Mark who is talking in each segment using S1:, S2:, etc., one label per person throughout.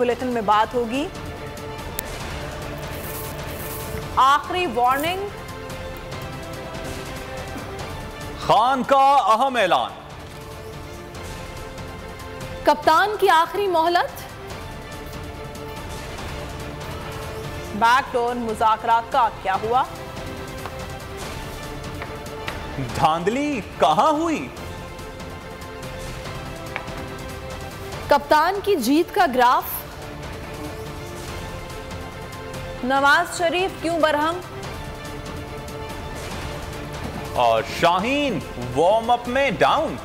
S1: Bulletin में बात होगी। आखिरी वार्निंग।
S2: खान का अहम ऐलान।
S1: कप्तान की आखिरी मोहलत। बैकडोर मुजाकरात का क्या हुआ?
S2: धांधली कहाँ हुई?
S1: कप्तान की जीत का ग्राफ। नवाज़ शरीफ क्यों बरहम?
S2: और शाहीन वार्म अप में डाउन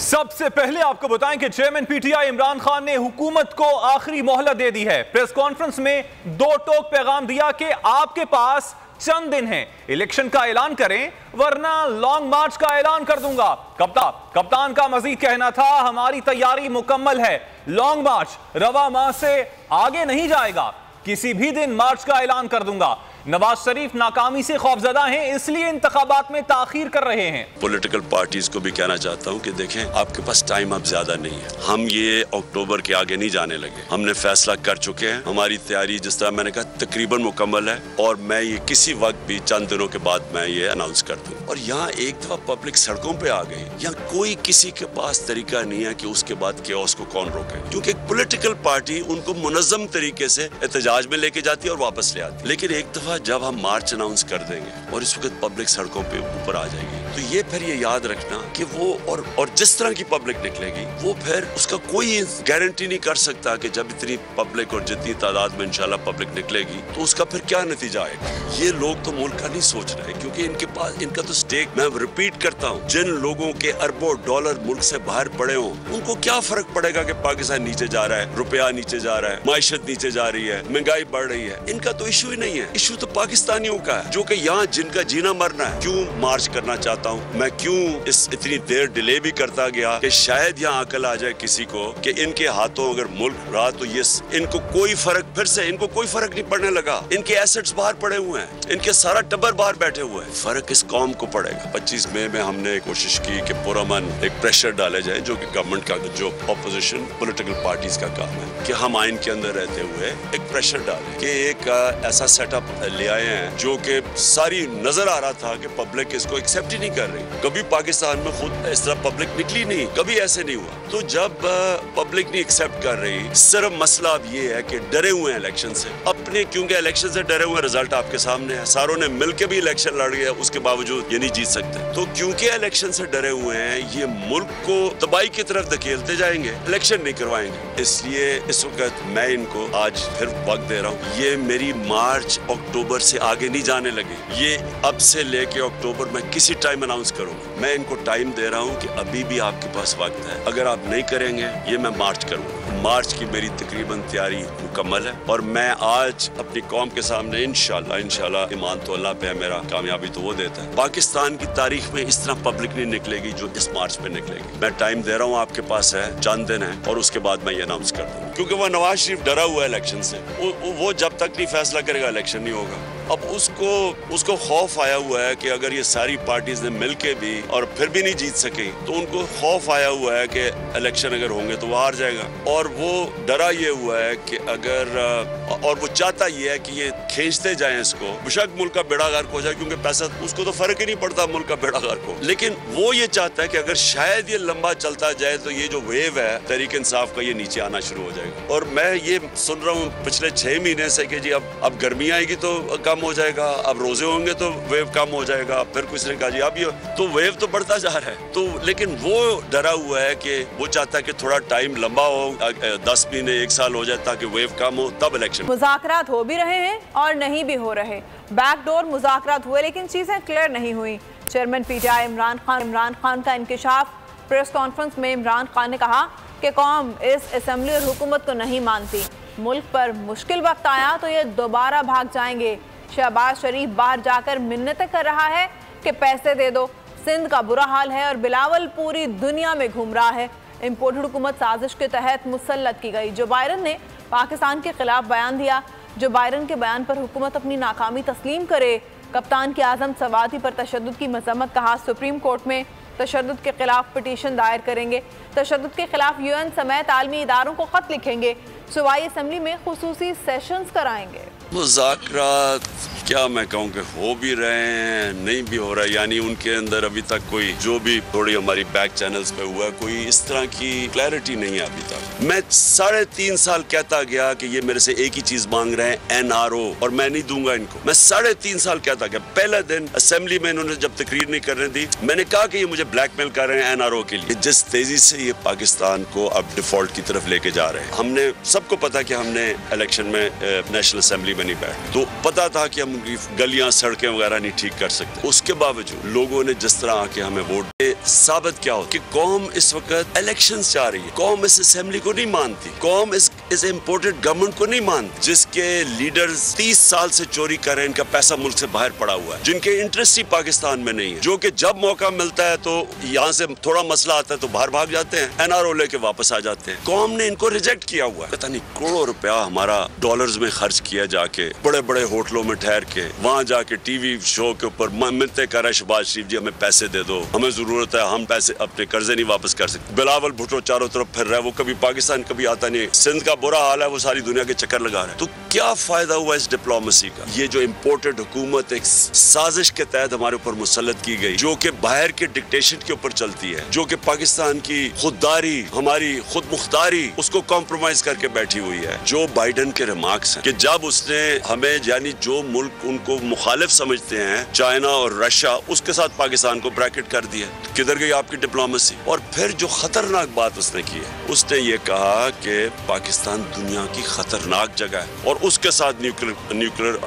S2: सबसे पहले आपको बताएँ कि चेयरमैन पीटीआई इमरान खान ने हुकूमत को आखिरी मोहलत दे दी है। प्रेस कॉन्फ्रेंस में दो टोक पैगाम दिया कि आपके पास चंद दिन हैं। इलेक्शन का ऐलान करें, वरना लॉन्ग मार्च का ऐलान कर दूँगा। कप्ता, कप्तान का मजीद कहना था, हमारी तैयारी मुकम्मल है। लॉन्ग मार्च रवा माह से आगे नहीं जाएगा। किसी भी दिन मार्च का ऐलान कर दूँगा। नवाज़ शरीफ नाकामी से खौफजदा हैं, इसलिए इंतबात में ताखीर कर रहे हैं।
S3: पॉलिटिकल पार्टीज़ को भी कहना चाहता हूँ कि देखें, आपके पास टाइम अब ज़्यादा नहीं है। हम ये अक्टूबर के आगे नहीं जाने लगे। हमने फैसला कर चुके हैं। हमारी तैयारी जिस तरह मैंने कहा, तकरीबन मुकम्मल है और मैं ये किसी वक्त भी, चंद दिनों के बाद मैं ये अनाउंस कर दूँ। और यहाँ एक दफ़ा पब्लिक सड़कों पर आ गई यहाँ कोई किसी के पास तरीका नहीं है कि उसके बाद के को कौन रोके। क्योंकि एक पोलिटिकल पार्टी उनको मुनजम तरीके से एहतजाज में लेके जाती है और वापस ले आती है। लेकिन एक दफ़ा जब हम मार्च अनाउंस कर देंगे और इस वक्त पब्लिक सड़कों पे ऊपर आ जाएगी। तो ये फिर ये याद रखना कि वो और और जिस तरह की पब्लिक निकलेगी, वो फिर उसका कोई गारंटी नहीं कर सकता कि जब इतनी पब्लिक और जितनी तादाद में इंशाल्लाह पब्लिक निकलेगी तो उसका फिर क्या नतीजा आएगा? ये लोग तो मुल्क का नहीं सोच रहे, क्योंकि इनके पास, इनका तो स्टेक मैं रिपीट करता हूँ, जिन लोगों के अरबों डॉलर मुल्क से बाहर पड़े हों, उनको क्या फ़र्क पड़ेगा कि पाकिस्तान नीचे जा रहा है, रुपया नीचे जा रहा है, माइशत नीचे जा रही है, महँगाई बढ़ रही है? इनका तो इशू ही नहीं है। इशू तो पाकिस्तानियों का है, जो कि यहाँ जिनका जीना मरना है, क्यों मार्च करना चाहता हूँ। मैं क्यों इस इतनी देर डिले भी करता गया कि शायद यहाँ अकल आ जाए किसी को कि इनके हाथों अगर मुल्क रहा तो ये इनको कोई फ़र्क फिर से इनको कोई फ़र्क नहीं पड़ने लगा। इनके एसेट्स बाहर पड़े हुए हैं। इनके सारा टब्बर बाहर बैठे हुए हैं। फ़र्क इस कौम को पड़ेगा। पच्चीस मई में हमने कोशिश की कि पूरा मन एक प्रेशर डाले जाए, जो कि गवर्नमेंट का जो अपोजिशन पोलिटिकल पार्टीज़ का काम है, कि हम आइन के अंदर रहते हुए एक प्रेशर डाले, कि एक ऐसा सेटअप ले आए हैं, जो कि सारी नज़र आ रहा था कि पब्लिक इसको एक्सेप्ट ही नहीं कर रही कभी पाकिस्तान में खुद इस तरह पब्लिक निकली नहीं, कभी ऐसे नहीं हुआ। तो जब पब्लिक नहीं एक्सेप्ट कर रही, सिर्फ़ मसला अब ये है कि डरे हुए हैं इलेक्शन से। अपने, क्योंकि इलेक्शन से डरे हुए रिज़ल्ट आपके सामने है, सारों ने मिलकर भी इलेक्शन लड़ गया उसके बावजूद ये नहीं जीत सकते। तो क्योंकि इलेक्शन से डरे हुए हैं, ये मुल्क को तबाही की तरफ़ धकेलते जाएँगे इलेक्शन नहीं करवाएँगे। इसलिए इस वक्त मैं इनको आज फिर वक्त दे रहा हूँ। ये मेरी मार्च, अक्टूबर से आगे नहीं जाने लगे। ये अब से लेके अक्टूबर में किसी टाइम अनाउंस करूँगा मैं इनको टाइम दे रहा हूँ कि अभी भी आपके पास वक्त है। अगर आप नहीं करेंगे, ये मैं मार्च करूँगा। मार्च की मेरी तकरीबन तैयारी मुकम्मल है और मैं आज अपनी कौम के सामने इनशाला इनशाला ईमान तो अल्लाह पे है, मेरा कामयाबी तो वो देता है। पाकिस्तान की तारीख में इस तरह पब्लिक नहीं निकलेगी जो इस मार्च पे निकलेगी। मैं टाइम दे रहा हूँ, आपके पास है, चंद दिन है और उसके बाद मैं ये अनाउंस कर दूँ क्योंकि वो नवाज़ शरीफ डरा हुआ है इलेक्शन से। वो जब तक नहीं फैसला करेगा इलेक्शन नहीं होगा। अब उसको उसको खौफ आया हुआ है कि अगर ये सारी पार्टीज़ ने मिल के भी और फिर भी नहीं जीत सके तो उनको खौफ आया हुआ है कि इलेक्शन अगर होंगे तो वो हार जाएगा। और वो डरा ये हुआ है कि अगर और वो चाहता ये है कि ये खींचते जाए इसको, बेशक मुल्क का बेड़ा गर्क हो जाए, क्योंकि पैसा, उसको तो फ़र्क ही नहीं पड़ता मुल्क का बेड़ा गर्क हो लेकिन वो ये चाहता है कि अगर शायद ये लंबा चलता जाए तो ये जो वेव है तरीक इंसाफ का ये नीचे आना शुरू हो जाएगा। और मैं ये सुन रहा हूँ पिछले छह महीने से कि जी अब अब गर्मी आएगी तो कम हो जाएगा, अब रोज़े होंगे तो वेव कम हो जाएगा, फिर कुछ ने कहा जी। अब ये तो वेव तो बढ़ता जा रहा है। तो लेकिन वो डरा हुआ है कि वो चाहता है कि थोड़ा टाइम लंबा हो दस महीने, एक साल हो जाए ताकि वेव कम हो, तब इलेक्शन
S1: मुजाकरात हो भी रहे हैं और नहीं भी हो रहे। बैकडोर मुजाकरात हुए, लेकिन चीज़ें क्लियर नहीं हुई। चेयरमैन पीटीआई इमरान खान इमरान खान का इंकशाफ प्रेस कॉन्फ्रेंस में इमरान खान ने कहा कि कौम इस असम्बली और हुकूमत को नहीं मानती। मुल्क पर मुश्किल वक्त आया तो ये दोबारा भाग जाएँगे। शहबाज शरीफ बाहर जाकर मिन्नतें कर रहा है कि पैसे दे दो। सिंध का बुरा हाल है और बिलावल पूरी दुनिया में घूम रहा है। इम्पोर्टेड हुकूमत साजिश के तहत मुसलत की गई। जो बायरन ने पाकिस्तान के खिलाफ बयान दिया। जो बायरन के बयान पर हुकूमत अपनी नाकामी तस्लीम करे। कप्तान के आज़म सवाती पर तशद की मजम्मत कहा। सुप्रीम कोर्ट में तशद के खिलाफ पटिशन दायर करेंगे। तशद के खिलाफ यूएन समेत आलमी इदारों को खत लिखेंगे। सूबाई असम्बली में खसूसी सेशंस कराएँगे।
S3: मुजाकर क्या मैं कहूँ कि हो भी रहे हैं, नहीं भी हो रहा है, यानी उनके अंदर अभी तक कोई, जो भी थोड़ी हमारी बैक चैनल्स पे हुआ कोई इस तरह की क्लैरिटी नहीं है अभी तक। मैं साढ़े तीन साल कहता गया कि ये मेरे से एक ही चीज़ मांग रहे हैं एनआरओ और मैं नहीं दूँगा इनको। मैं साढ़े तीन साल कहता गया, पहले दिन असेंबली में इन्होंने जब तकरीर नहीं करने दी, मैंने कहा कि ये मुझे ब्लैकमेल कर रहे हैं एनआरओ के लिए। जिस तेज़ी से ये पाकिस्तान को अब डिफ़ॉल्ट की तरफ़ लेके जा रहे हैं, हमने, सबको पता कि हमने इलेक्शन में नेशनल असेंबली में नहीं बैठ तो पता था कि हम उनकी गलियाँ, सड़कें वगैरह नहीं ठीक कर सकते। उसके बावजूद लोगों ने जिस तरह आके हमें वोट दे साबित क्या हो कि कौम इस वक्त इलेक्शन चाह रही है। कौम इस असेंबली को नहीं मानती। कौम इस इस इम्पोर्टेड गवर्नमेंट को नहीं मानती, जिसके लीडर्स तीस साल से चोरी कर रहे हैं, इनका पैसा मुल्क से बाहर पड़ा हुआ है, जिनके इंटरेस्ट ही पाकिस्तान में नहीं है। जो कि जब मौका मिलता है तो यहाँ से थोड़ा मसला आता है तो बाहर भाग जाते हैं एनआरओ लेके वापस आ जाते हैं। कौम ने इनको रिजेक्ट किया हुआ है। पता नहीं, करोड़ों रुपया हमारा डॉलर में खर्च किया जाके बड़े बड़े होटलों में ठहर के, वहाँ जाके टीवी शो के ऊपर मिलते कर शहबाज शरीफ जी, हमें पैसे दे दो, हमें ज़रूरत है, हम पैसे अपने कर्जे नहीं वापस कर सकते। बिलावल भुट्टो चारों तरफ़ फिर रहा है वो कभी पाकिस्तान, कभी आता नहीं सिंध का बुरा हाल है, वो सारी दुनिया के चक्कर लगा रहे हैं। तो क्या फ़ायदा हुआ इस डिप्लोमेसी का? ये जो इम्पोर्टेड हुकूमत एक साजिश के तहत हमारे ऊपर मुसलत की गई, जो कि बाहर के डिक्टेशन के ऊपर चलती है, जो कि पाकिस्तान की खुददारी, हमारी खुद मुख्तारी उसको कॉम्प्रोमाइज करके बैठी हुई है, जो बाइडन के रिमार्क्स हैं कि जब उसने हमें, यानी जो मुल्क उनको मुखालिफ समझते हैं, चाइना और रशिया, उसके साथ पाकिस्तान को ब्रैकेट कर दिया। किधर गई आपकी डिप्लोमेसी? और फिर जो खतरनाक बात उसने की है, उसने ये कहा कि पाकिस्तान दुनिया की खतरनाक जगह है, और उसके साथ न्यूक्लियर न्यूक्लियर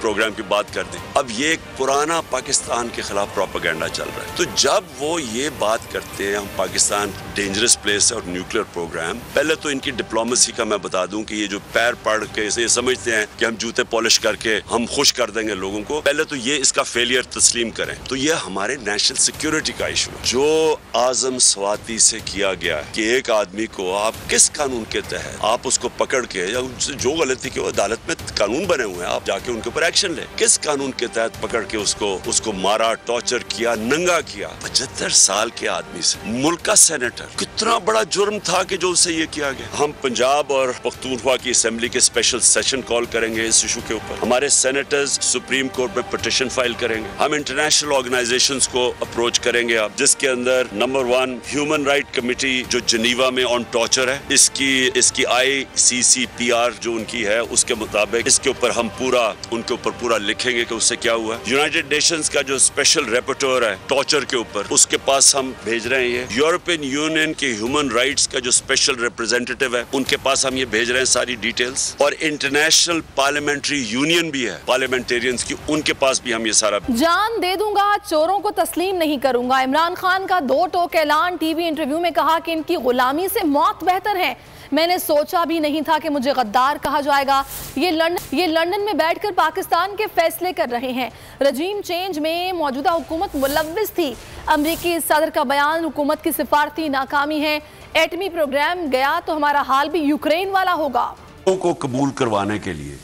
S3: प्रोग्राम की बात कर दी। अब ये एक पुराना पाकिस्तान के खिलाफ प्रोपागेंडा चल रहा है। तो जब वो ये बात करते हैं, हम पाकिस्तान डेंजरस प्लेस है और न्यूक्लियर प्रोग्राम, पहले तो इनकी डिप्लोमेसी का मैं बता दूँ कि ये जो पैर पड़ के ये समझते हैं कि हम जूते पॉलिश करके हम खुश कर देंगे लोगों को। पहले तो ये इसका फेलियर तस्लीम करें। तो ये हमारे नेशनल सिक्योरिटी का इशू जो आज़म स्वाति से किया गया है कि एक आदमी को आप किस कानून के तहत आप उसको पकड़ के या उनसे जो गलती की अदालत में कानून बने हुए हैं, आप जाके उनके ऊपर एक्शन ले। किस कानून के तहत पकड़ के उसको उसको मारा टॉर्चर किया, नंगा किया? पचहत्तर साल के आदमी से। मुल्क का सेनेटर कितना बड़ा जुर्म था कि जो उसे ये किया गया। हम पंजाब और पख्तूनख्वा की असेंबली के स्पेशल सेशन कॉल करेंगे इस इशू के ऊपर। हमारे सेनेटर्स सुप्रीम कोर्ट में पिटिशन फ़ाइल करेंगे। हम इंटरनेशनल ऑर्गेनाइजेशन को अप्रोच करेंगे अब जिसके अंदर number one human right committee जो जनीवा में ऑन टॉर्चर है, इसकी इसकी आई सी जो उनकी है, उसके मुताबिक इसके ऊपर हम पूरा, उनके ऊपर पूरा लिखेंगे कि उससे क्या हुआ। यूनाइटेड नेशंस का जो स्पेशल रेपोटोर है टॉर्चर के ऊपर, उसके पास हम भेज रहे हैं यूरोपियन यूनियन के ह्यूमन राइट्स का जो स्पेशल रिप्रेजेंटेटिव है, उनके पास हम ये भेज रहे हैं सारी डिटेल्स और इंटरनेशनल पार्लियामेंट्री यूनियन भी है, पार्लियामेंटेरियंस की, उनके पास भी हम ये सारा
S4: जान दे दूँगा, चोरों को तस्लीम नहीं करूँगा। इमरान खान का दो टोक ऐलान टीवी इंटरव्यू में कहा कि इनकी गुलामी से मौत बेहतर है। मैंने सोचा भी नहीं था कि मुझे गद्दार कहा जाएगा। ये लंदन ये लंदन में बैठकर पाकिस्तान के फैसले कर रहे हैं। रजीम चेंज में मौजूदा हुकूमत मुलविस थी। अमरीकी सदर का बयान, हुकूमत की सिफारती नाकामी है। एटमी प्रोग्राम गया तो हमारा हाल भी यूक्रेन वाला होगा।
S3: को कबूल करवाने के लिए।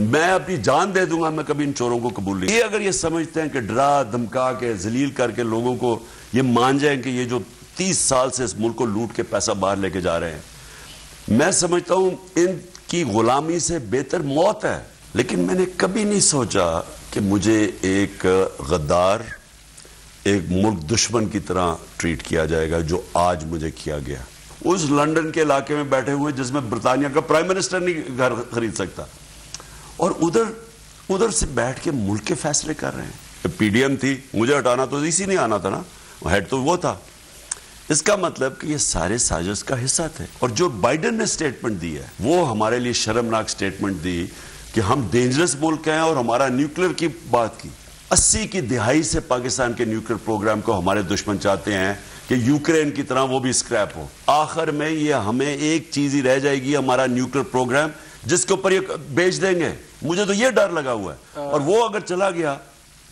S3: मैं अपनी जान दे दूँगा, मैं कभी इन चोरों को कबूल नहीं ये अगर ये समझते हैं कि डरा, धमका के, जलील करके लोगों को ये मान जाए कि ये जो तीस साल से इस मुल्क को लूट के पैसा बाहर लेके जा रहे हैं। मैं समझता हूँ इनकी गुलामी से बेहतर मौत है, लेकिन मैंने कभी नहीं सोचा कि मुझे एक गद्दार, एक मुल्क दुश्मन की तरह ट्रीट किया जाएगा, जो आज मुझे किया गया। उस लंदन के इलाके में बैठे हुए जिसमें ब्रिटानिया का प्राइम मिनिस्टर नहीं घर खरीद सकता। और उधर उधर से बैठ के मुल्क के फैसले कर रहे हैं। पीडीएम थी, मुझे हटाना तो इसी नहीं आना था ना, हेड तो वो था। इसका मतलब कि ये सारे साजिश का हिस्सा थे। और जो बाइडेन ने स्टेटमेंट दी है, वो हमारे लिए शर्मनाक स्टेटमेंट दी कि हम डेंजरस मुल्क हैं और हमारा न्यूक्लियर की बात की। अस्सी की दिहाई से पाकिस्तान के न्यूक्लियर प्रोग्राम को हमारे दुश्मन चाहते हैं कि यूक्रेन की तरह वो भी स्क्रैप हो। आखिर में ये हमें एक चीज़ ही रह जाएगी हमारा न्यूक्लियर प्रोग्राम जिसके ऊपर ये बेच देंगे। मुझे तो ये डर लगा हुआ है। और वो अगर चला गया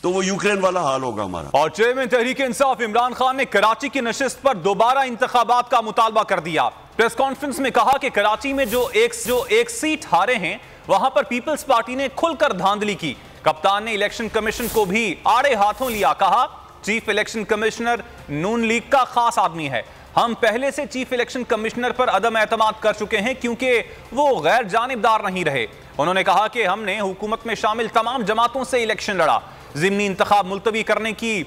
S3: तो वो यूक्रेन वाला हाल होगा हमारा।
S2: और चेयरमैन तहरीक इंसाफ इमरान खान ने कराची की नशस्त पर दोबारा इंतबात का मुतालबा कर दिया। प्रेस कॉन्फ्रेंस में कहा कि कराची में जो एक जो एक सीट हारे हैं वहाँ पर पीपल्स पार्टी ने खुलकर धांधली की। कप्तान ने इलेक्शन कमीशन को भी आड़े हाथों लिया। कहा chief election commissioner Noon league का खास आदमी है। हम पहले से चीफ इलेक्शन कमिश्नर पर अदम एतमाद कर चुके हैं क्योंकि वो गैर जानबदार नहीं रहे। उन्होंने कहा कि हमने हुकूमत में शामिल तमाम जमातों से इलेक्शन लड़ा। जिमनी इंतखब मुलतवी करने की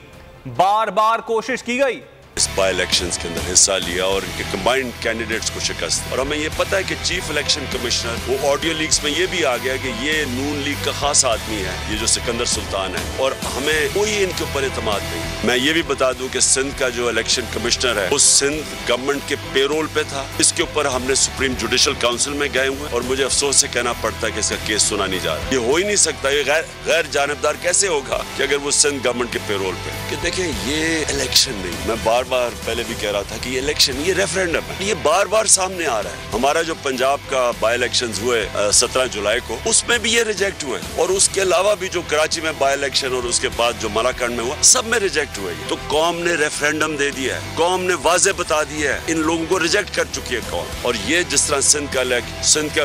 S2: बार बार कोशिश की गई।
S3: इस बाई इलेक्शन के अंदर हिस्सा लिया और इनके कंबाइंड कैंडिडेट्स को शिकस्त। और हमें ये पता है कि चीफ इलेक्शन कमिश्नर वो ऑडियो लीक्स में ये भी आ गया कि ये नून लीग का खास आदमी है, ये जो सिकंदर सुल्तान है। और हमें कोई इनके ऊपर एतमाद नहीं। मैं ये भी बता दूँ कि सिंध का जो इलेक्शन कमिश्नर है, वो सिंध गवर्नमेंट के पेरोल पे था। इसके ऊपर हमने सुप्रीम जुडिशल काउंसिल में गए हुए और मुझे अफसोस से कहना पड़ता है कि इसका केस सुना नहीं जा रहा। ये हो ही नहीं सकता, ये गैर गैर जानबदार कैसे होगा कि अगर वो सिंध गवर्नमेंट के पेरोल पे कि देखें ये इलेक्शन नहीं। मैं बार बार पहले भी कह रहा था कि ये इलेक्शन ये रेफरेंडम है। ये बार बार सामने आ रहा है। हमारा जो पंजाब का बाई इलेक्शन हुए सत्रह जुलाई को, उसमें भी ये रिजेक्ट हुए। और उसके अलावा भी जो कराची में बाई इलेक्शन और उसके बाद जो मलाकंड में हुआ, सब में रिजेक्ट हुए तो कौम ने रेफरेंडम दे दिया है। कौम ने वाजे बता दिया है। इन लोगों को रिजेक्ट कर चुकी है कौम। और ये जिस तरह सिंध का सिंध का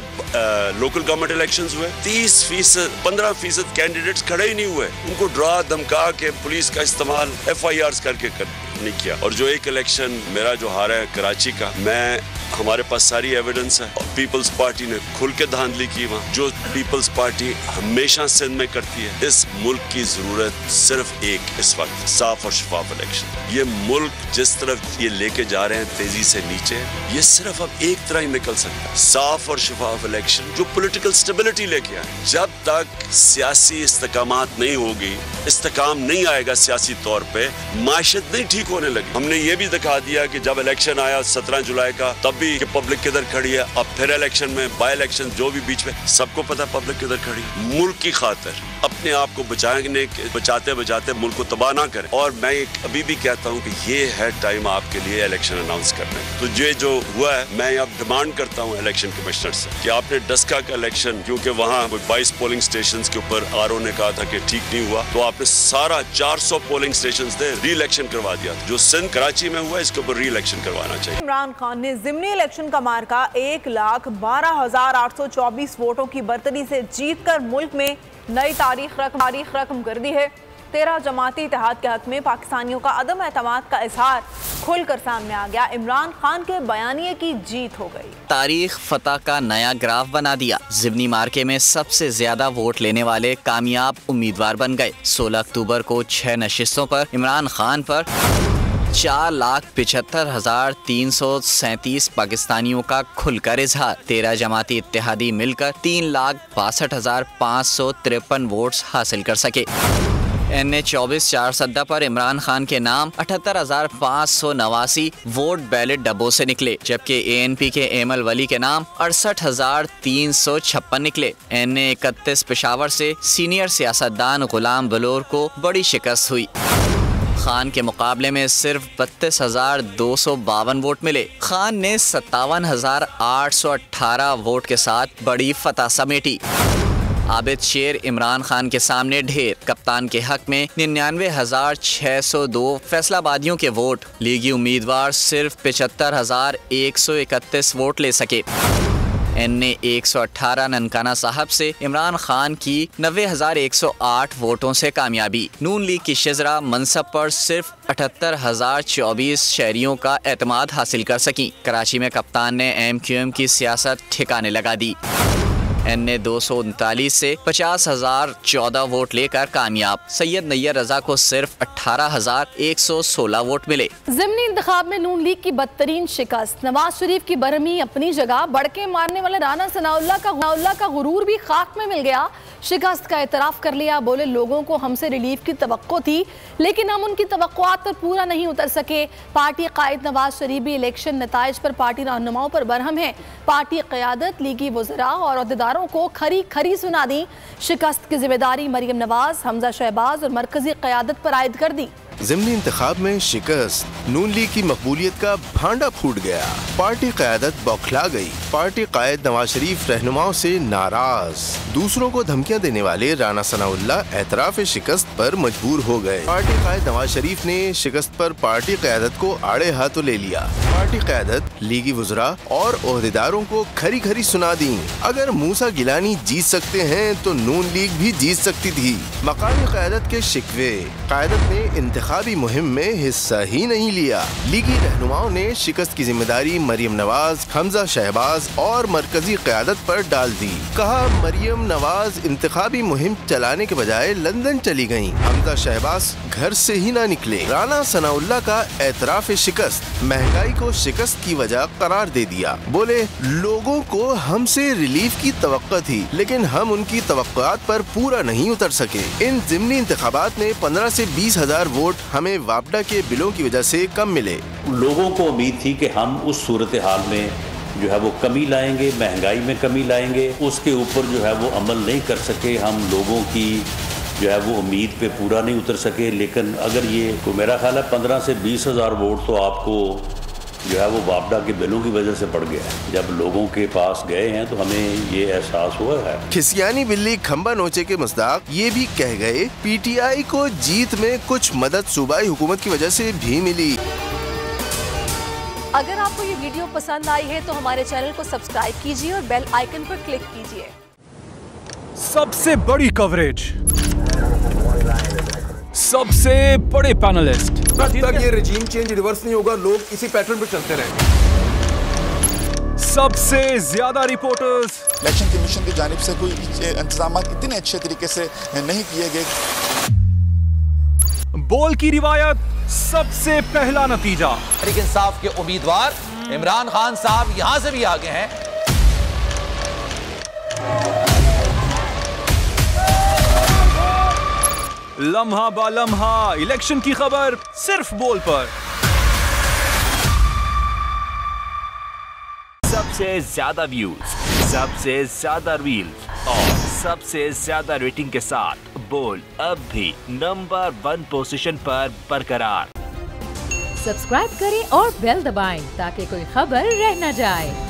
S3: लोकल गवर्नमेंट इलेक्शन हुए, तीस फ़ीसद, पंद्रह फ़ीसद कैंडिडेट खड़े ही नहीं हुए। उनको ड्रा धमका के पुलिस का इस्तेमाल एफ़ आई आर करके कर नहीं किया। और जो एक इलेक्शन मेरा जो हारा है कराची का मैं हमारे पास सारी एविडेंस है। और पीपल्स पार्टी ने खुल के धांधली की वहाँ। जो पीपल्स पार्टी हमेशा सिंध में करती है, इस मुल्क की ज़रूरत सिर्फ़ एक, इस वक्त साफ़ और शफाफ इलेक्शन ये मुल्क जिस तरफ़ ये लेके जा रहे हैं, तेज़ी से नीचे ये सिर्फ़ अब एक तरह ही निकल सकता है। साफ़ और शफाफ इलेक्शन जो पोलिटिकल स्टेबिलिटी लेके आए। जब तक सियासी इस्तकाम नहीं होगी, इस्तकाम नहीं आएगा सियासी तौर पर माशत नहीं ठीक होने लगी। हमने ये भी दिखा दिया कि जब इलेक्शन आया सत्रह जुलाई का, तब भी कि पब्लिक किधर खड़ी है। अब फिर इलेक्शन में बाई इलेक्शन जो भी बीच में, सबको पता पब्लिक किधर खड़ी मुल्क की खातर। अपने आप को बचाने बचाते बचाते मुल्क को तबाह ना करें। और मैं अभी भी कहता हूँ कि ये है टाइम आपके लिए इलेक्शन अनाउंस करने तो ये जो हुआ है, मैं अब डिमांड करता हूँ इलेक्शन कमिश्नर से कि आपने डस्का का इलेक्शन क्योंकि वहाँ बाईस पोलिंग स्टेशन के ऊपर आरओ ने कहा था कि ठीक नहीं हुआ। तो आपने सारा 400 पोलिंग स्टेशन थे री इलेक्शन करवा दिया जो सिंध, कराची में हुआ, इसके ऊपर री इलेक्शन करवाना चाहिए।
S1: इमरान खान ने जिमनी इलेक्शन का मार्का एक लाख बारह हज़ार आठ सौ चौबीस वोटों की बर्तरी से जीतकर मुल्क में नई तारीख रकम तारीख रकम कर दी है। तेरह जमाती इतिहाद के हक में पाकिस्तानियों का अदम एतमाद का इजहार खुलकर सामने आ गया। इमरान खान के बयानिए की जीत हो गई।
S5: तारीख, फतह का नया ग्राफ बना दिया। जिमनी मार्के में सबसे ज़्यादा वोट लेने वाले कामयाब उम्मीदवार बन गए। 16 अक्टूबर को छह नशिस्तों पर इमरान खान पर चार लाख पिछहत्तर हज़ार तीन सौ सैतीस पाकिस्तानियों का खुलकर इजहार। तेरह जमाती इत्तेहादी मिलकर तीन लाख बासठ हज़ार पाँच सौ तिरपन वोट हासिल कर सके। एन ए चौबीस चार सद्दा पर इमरान खान के नाम अठहत्तर हज़ार पाँच सौ नवासी वोट बैलेट डब्बों से निकले, जबकि ए एन पी के एमल वली के नाम अड़सठ हज़ार तीन सौ छप्पन निकले। एन ए इकतीस पिशावर से सीनियर सियासतदान गुलाम बलोर को बड़ी शिकस्त हुई। खान के मुकाबले में सिर्फ़ बत्तीस हज़ार दो सौ बावन वोट मिले। खान ने सत्तावन हज़ार आठ सौ अठारह वोट के साथ बड़ी फतह समेटी। आबिद शेर इमरान खान के सामने ढेर। कप्तान के हक में निन्यानवे हज़ार छह सौ दो फैसलाबादियों के वोट। लीगी उम्मीदवार सिर्फ़ पिछहत्तर हज़ार एक सौ इकतीस वोट ले सके। ने एक सौ अठारह ननकाना साहब से इमरान खान की नब्बे हज़ार एक सौ आठ वोटों से कामयाबी। नून लीग की शजरा मनसब पर सिर्फ़ अठहत्तर हज़ार चौबीस शहरियों का एतमाद हासिल कर सकी। कराची में कप्तान ने एम क्यू एम की सियासत ठिकाने लगा दी। एन ने दो सौ उनतालीस से पचास हज़ार चौदह वोट लेकर कामयाब। सैयद नैयर रजा को सिर्फ़ अठारह हज़ार एक सौ सोलह वोट मिले।
S4: जिमनी इंतखाब में नून लीग की बदतरीन शिकस्त। नवाज़ शरीफ की बरहमी अपनी जगह, बड़के मारने वाले राना सनाउल्ला का का गुरूर भी खाक में मिल गया। शिकस्त का एतराफ़ कर लिया, बोले लोगों को हमसे रिलीफ की तो थी, लेकिन हम उनकी तो पर पूरा नहीं उतर सके। पार्टी कायद नवाज़ शरीफ भी इलेक्शन नतज पर पार्टी रहनुमाओं पर बरहम है। पार्टी क्यादत, लीगी वजरा और अहदेदारों को खरी खरी सुना दी। शिकस्त की ज़िम्मेदारी मरियम नवाज़, हमजा शहबाज और मरकजी क्यादत पर आयद कर दी।
S6: जिमनी इंतखाब में शिकस्त। नून लीग की मकबूलियत का भांडा फूट गया। पार्टी क्यादत बौखला गई। पार्टी कायद नवाज़ शरीफ रहनुमाओं से नाराज़। दूसरों को धमकियाँ देने वाले राना सनाउल्ला एतराफ शिकस्त पर मजबूर हो गए। पार्टी कायद नवाज़ शरीफ ने शिकस्त पर पार्टी क्यादत को आड़े हाथों ले लिया। पार्टी क्यादत, लीगी वजरा और अहदेदारों को खरी खरी सुना दी। अगर मूसा गिलानी जीत सकते हैं तो नून लीग भी जीत सकती थी। मकानी क्यादत के शिकवे। क्यादत ने इंतखा इंतखाबी मुहिम में हिस्सा ही नहीं लिया। लीगी रहनुमाओं ने शिकस्त की ज़िम्मेदारी मरियम नवाज़, हमजा शहबाज और मरकजी क्यादत पर डाल दी। कहा, मरियम नवाज़ इंतखाबी मुहिम चलाने के बजाय लंदन चली गई हमजा शहबाज घर से ही ना निकले। राना सनाउल्ला का एतराफ शिकस्त, महँगाई को शिकस्त की वजह करार दे दिया। बोले, लोगों को हमसे रिलीफ की तो थी, लेकिन हम उनकी तो पर पूरा नहीं उतर सके। इन जिमनी इंतबात में पंद्रह ऐसी बीस हज़ार वोट हमें वापडा के बिलों की वजह से कम मिले।
S7: लोगों को उम्मीद थी कि हम उस सूरत हाल में जो है वो कमी लाएँगे, महँगाई में कमी लाएँगे। उसके ऊपर जो है वो अमल नहीं कर सके। हम लोगों की जो है वो उम्मीद पे पूरा नहीं उतर सके। लेकिन अगर ये तो मेरा ख्याल है पंद्रह से बीस हज़ार वोट तो आपको जो है वो वापडा के बिलों की वजह से पड़ गया है। जब लोगों के पास गए हैं तो हमें ये एहसास हुआ है।
S6: खिसियानी बिल्ली खम्बा नोचे के मुस्ताक ये भी कह गए पीटीआई को जीत में कुछ मदद सूबाई हुकूमत की वजह से भी मिली।
S4: अगर आपको ये वीडियो पसंद आई है तो हमारे चैनल को सब्सक्राइब कीजिए और बेल आइकन पर क्लिक कीजिए।
S2: सबसे बड़ी कवरेज। सबसे बड़े पैनलिस्ट।
S8: जब तक ये रजीम चेंज रिवर्स नहीं होगा लोग इसी पैटर्न पर चलते रहेंगे
S2: सबसे ज़्यादा रिपोर्टर्स
S9: इलेक्शन कमीशन की जानब से कोई इंतज़ाम इतने अच्छे तरीके से नहीं किए गए।
S2: बोल की रिवायत सबसे पहला नतीजा।
S10: तहरीक इंसाफ के उम्मीदवार इमरान खान साहब यहाँ से भी आगे हैं।
S2: लम्हा बा लम्हा, इलेक्शन की खबर सिर्फ़ बोल पर।
S11: सबसे ज़्यादा व्यूज़ सबसे ज़्यादा रील और सबसे ज़्यादा रेटिंग के साथ बोल अब भी नंबर वन पोजीशन पर बरकरार।
S12: सब्सक्राइब करें और बेल दबाएँ ताकि कोई खबर रह न जाए।